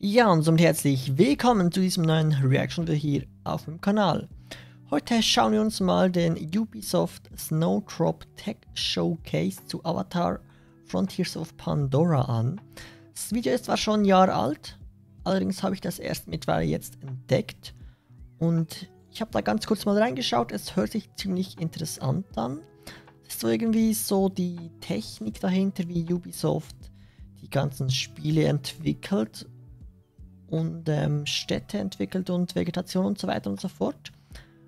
Ja, und somit herzlich willkommen zu diesem neuen Reaction-Video hier auf dem Kanal. Heute schauen wir uns mal den Ubisoft Snowdrop Tech Showcase zu Avatar Frontiers of Pandora an. Das Video ist zwar schon ein Jahr alt, allerdings habe ich das erst mittlerweile jetzt entdeckt und ich habe da ganz kurz mal reingeschaut, es hört sich ziemlich interessant an. Es ist so irgendwie so die Technik dahinter, wie Ubisoft die ganzen Spiele entwickelt und ähm, Städte entwickelt und Vegetation und so weiter und so fort.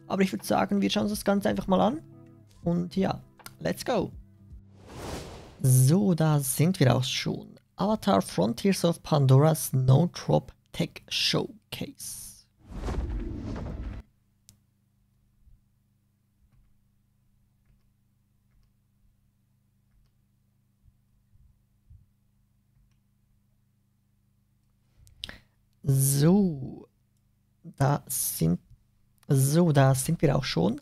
Aber ich würde sagen, wir schauen uns das Ganze einfach mal an. Und ja, let's go. So, da sind wir auch schon. Avatar Frontiers of Pandora Snowdrop Tech Showcase. So, da sind, so, da sind wir auch schon.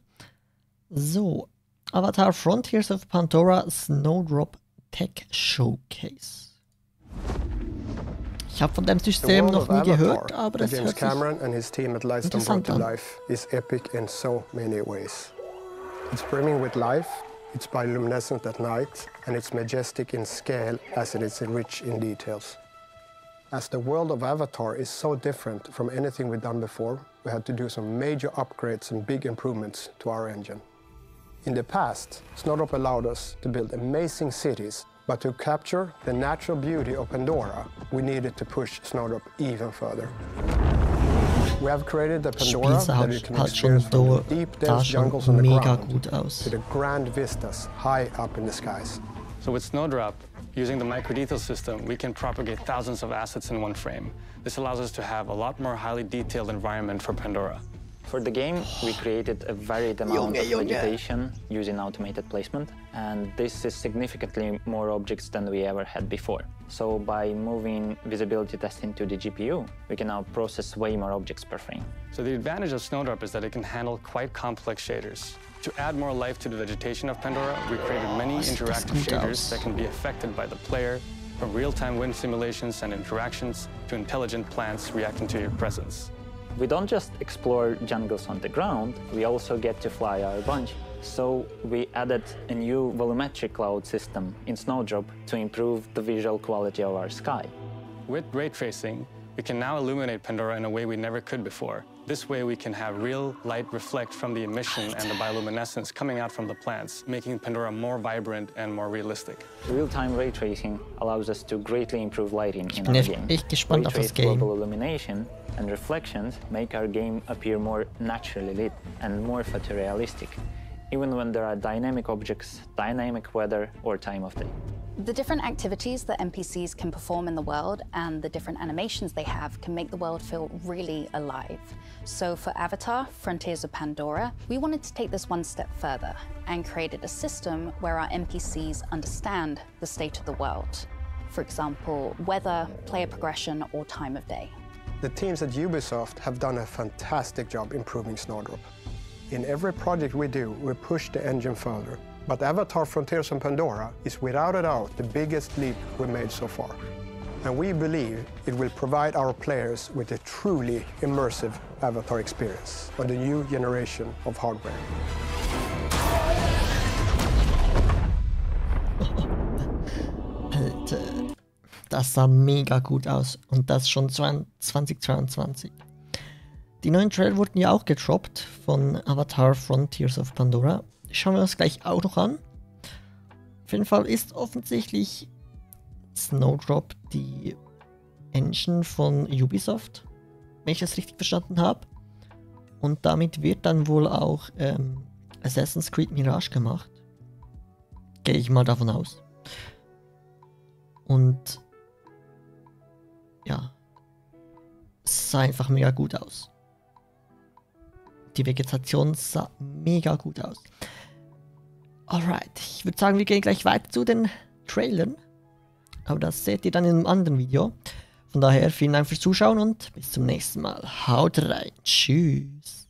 So, Avatar Frontiers of Pandora Snowdrop Tech Showcase. Ich habe von dem System noch nie gehört, aber es James hört Cameron and his team at Lightstone brought to life is epic in so many ways. It's brimming with life, it's bioluminescent at night, and it's majestic in scale as it is rich in details. As the world of Avatar is so different from anything we've done before, we had to do some major upgrades and big improvements to our engine. In the past, Snowdrop allowed us to build amazing cities, but to capture the natural beauty of Pandora, we needed to push Snowdrop even further. We have created the Pandora Spielst that you can halt experience from the deep, dense jungles on the ground to the grand vistas high up in the skies. So with Snowdrop, using the microdetail system, we can propagate thousands of assets in one frame. This allows us to have a lot more highly detailed environment for Pandora. For the game, we created a varied amount of vegetation using automated placement, and this is significantly more objects than we ever had before. So by moving visibility testing to the GPU, we can now process way more objects per frame. So the advantage of Snowdrop is that it can handle quite complex shaders. To add more life to the vegetation of Pandora, we created many sieht interactive gut shaders that can be affected by the player, from real-time wind simulations and interactions to intelligent plants reacting to your presence. We don't just explore jungles on the ground, we also get to fly our banshee. So we added a new volumetric cloud system in Snowdrop to improve the visual quality of our sky. With ray tracing, we can now illuminate Pandora in a way we never could before. This way we can have real light reflect from the emission and the bioluminescence coming out from the plants, making Pandora more vibrant and more realistic. Real-time ray tracing allows us to greatly improve lighting in bin our echt- game. echt gespannt auf das Ray-traced global illumination and reflections make our game appear more naturally lit and more photorealistic, even when there are dynamic objects, dynamic weather, or time of day. The different activities that NPCs can perform in the world and the different animations they have can make the world feel really alive. So for Avatar, Frontiers of Pandora, we wanted to take this one step further and created a system where our NPCs understand the state of the world. For example, weather, player progression, or time of day. The teams at Ubisoft have done a fantastic job improving Snowdrop. In every project we do, we push the engine further. But Avatar Frontiers on Pandora is without a doubt the biggest leap we've made so far. And we believe it will provide our players with a truly immersive Avatar experience on the new generation of hardware. Das sah mega gut aus und das schon 2022. Die neuen Trailer wurden ja auch gedroppt von Avatar Frontiers of Pandora. Schauen wir uns gleich auch noch an. Auf jeden Fall ist offensichtlich Snowdrop die Engine von Ubisoft, wenn ich das richtig verstanden habe. Und damit wird dann wohl auch ähm, Assassin's Creed Mirage gemacht. Gehe ich mal davon aus. Und ja, es sah einfach mega gut aus. Die Vegetation sah mega gut aus. Alright, ich würde sagen, wir gehen gleich weiter zu den Trailern. Aber das seht ihr dann in einem anderen Video. Von daher vielen Dank fürs Zuschauen und bis zum nächsten Mal. Haut rein. Tschüss.